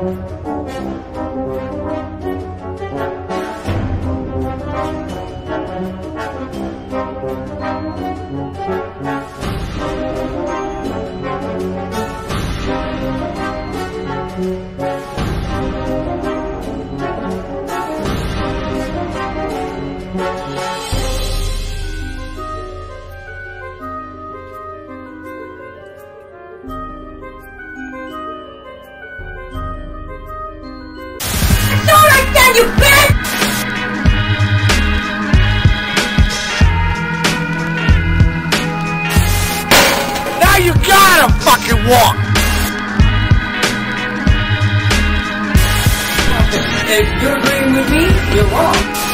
Not like that, you bitch! Now you gotta fucking walk! If you're agreeing with me, you're wrong.